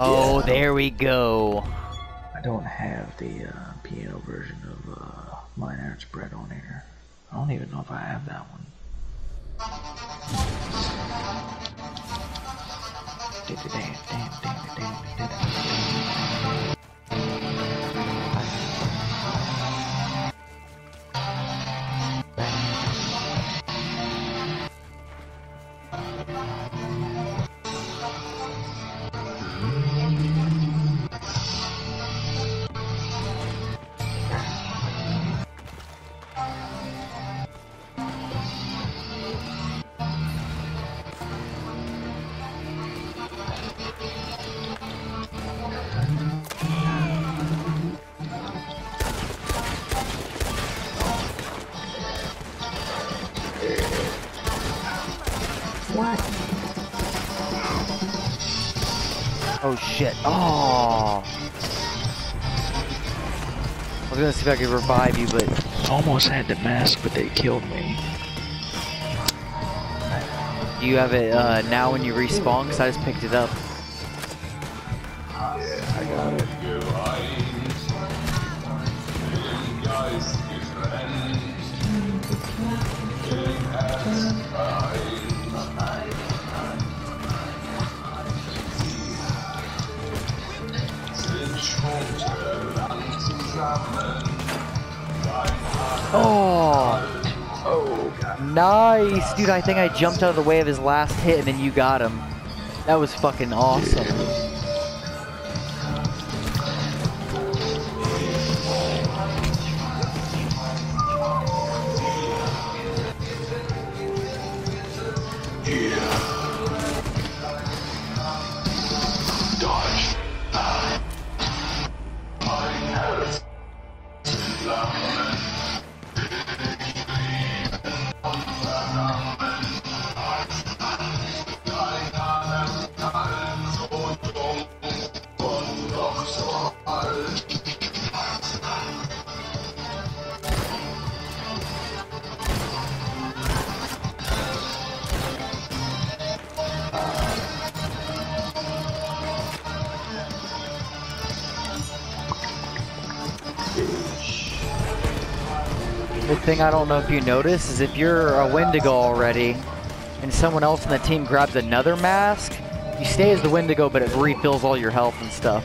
Oh, there we go. I don't have the uh, piano version of uh, Mine Iron Spread on here. I don't even know if I have that one. What? Oh shit. Oh. I was gonna see if I could revive you, but Almost had the mask, but they killed me. do you have it uh, now when you respawn? Because I just picked it up. Yeah, I got it. Nice, dude. I think I jumped out of the way of his last hit and then you got him. That was fucking awesome. The thing I don't know if you notice is if you're a Wendigo already and someone else in the team grabs another mask, you stay as the Wendigo, but it refills all your health and stuff.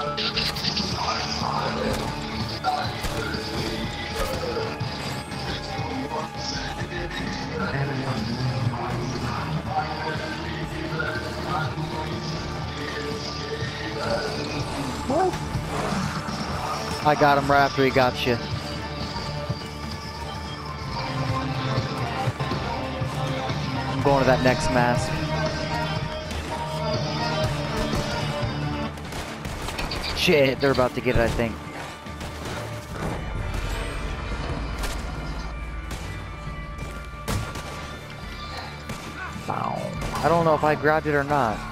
I got him right after he got you. I'm going to that next mask. Shit, they're about to get it, I think. I don't know if I grabbed it or not.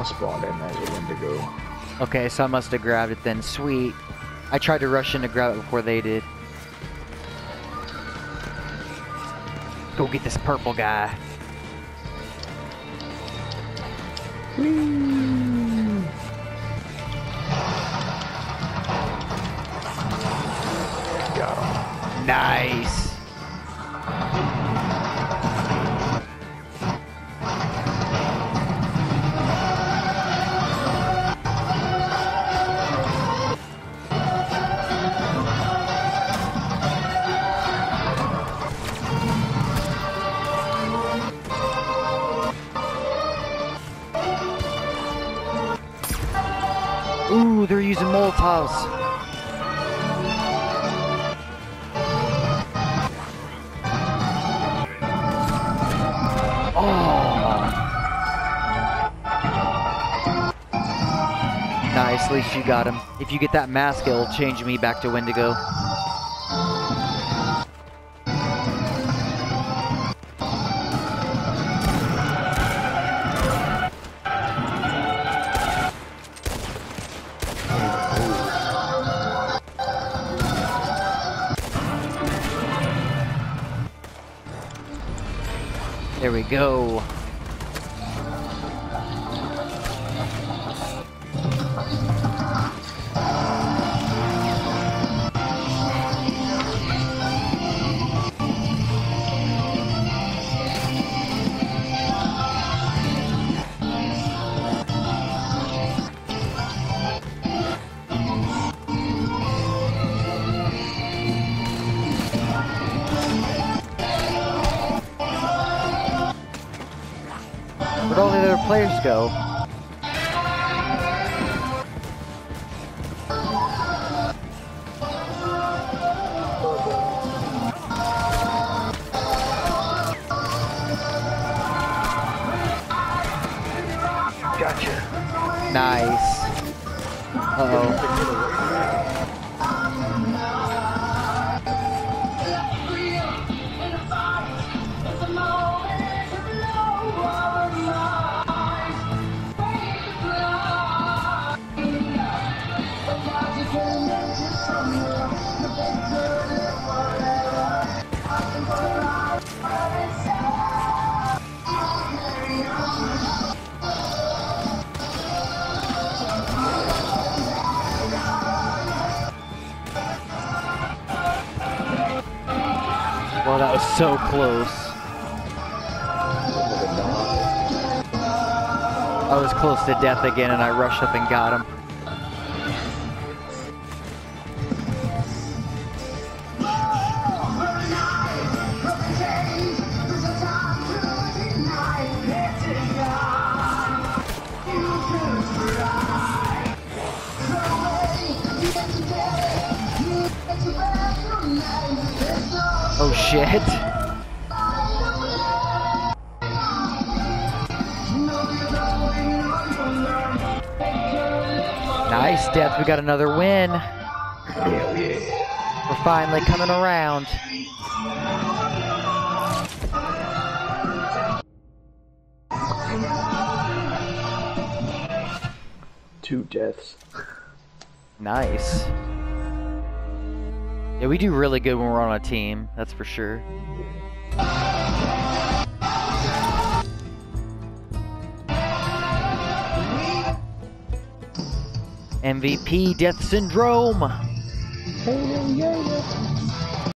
I spawned in as a Wendigo. Okay, so I must have grabbed it then. Sweet. I tried to rush in to grab it before they did. Go get this purple guy. Got him. Nice. Ooh, they're using Molotovs. Oh. Nice, at least you got him. If you get that mask, it'll change me back to Wendigo. Go. Where'd all the other players go? Gotcha. Nice. Uh-oh. Well, that was so close. I was close to death again and I rushed up and got him. Oh shit. Nice, Death. We got another win. Hell yeah. We're finally coming around. Two deaths. Nice. Yeah, we do really good when we're on a team, that's for sure. MVP Death Syndrome.